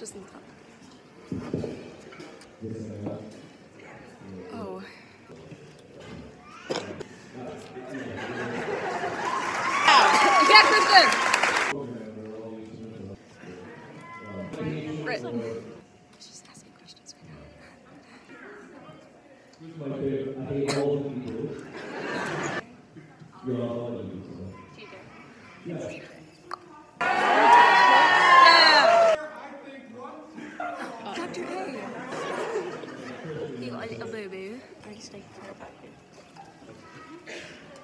Just top. Oh. Yeah, Kristen! Brit. She's just asking questions right now. My favorite, I hate all the people. You're all the Yeah!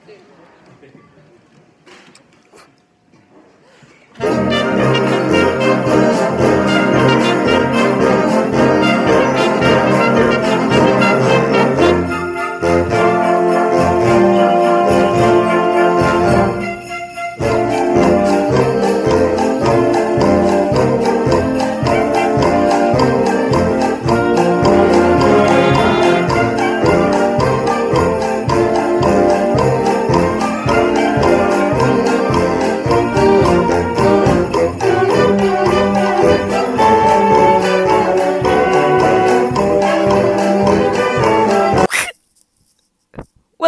Little boo boo.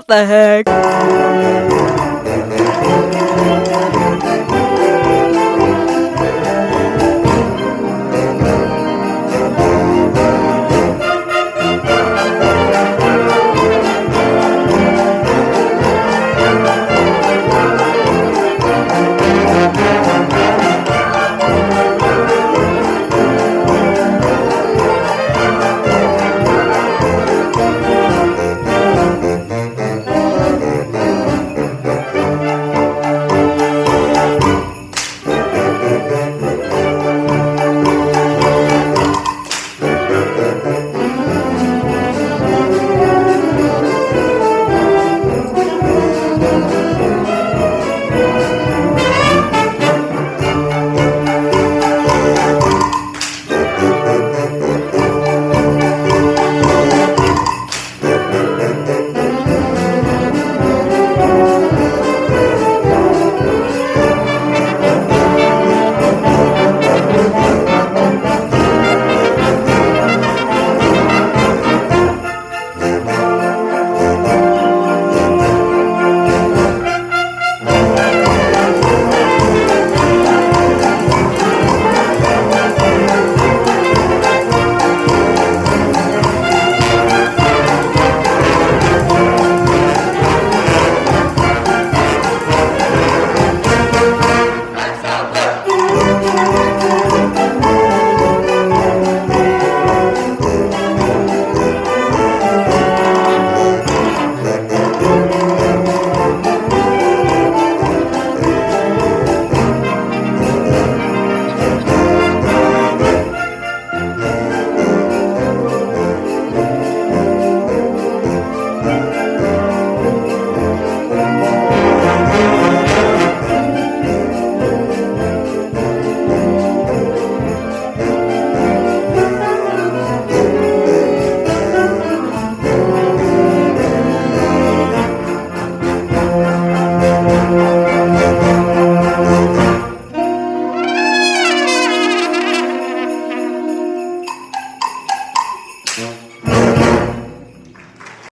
the heck?